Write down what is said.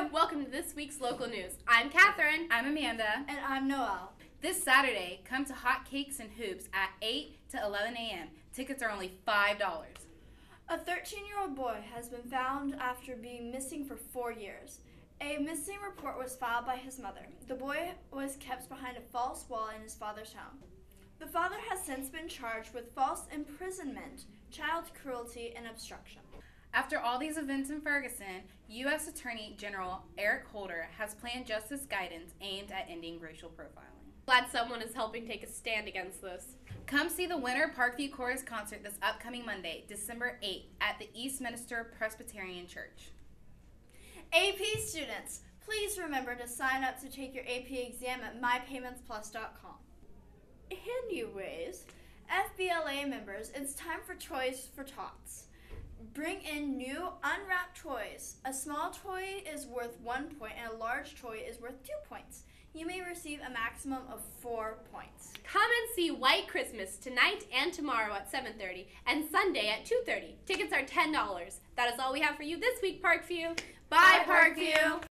Parkview! Welcome to this week's local news. I'm Catherine. I'm Amanda. And I'm Noel. This Saturday, come to Hot Cakes and Hoops at 8 to 11 a.m. Tickets are only $5. A 13 year old boy has been found after being missing for four years. A missing report was filed by his mother. The boy was kept behind a false wall in his father's home. The father has since been charged with false imprisonment, child cruelty, and obstruction. After all these events in Ferguson, U.S. Attorney General Eric Holder has planned justice guidance aimed at ending racial profiling. Glad someone is helping take a stand against this. Come see the Winter Parkview Chorus concert this upcoming Monday, December 8th, at the Eastminster Presbyterian Church. AP students, please remember to sign up to take your AP exam at mypaymentsplus.com. Anyways, FBLA members, it's time for Toys for Tots. New unwrapped toys. A small toy is worth one point and a large toy is worth two points. You may receive a maximum of four points. Come and see White Christmas tonight and tomorrow at 7:30 and Sunday at 2:30. Tickets are $10. That is all we have for you this week, Parkview. Bye, Bye, Parkview.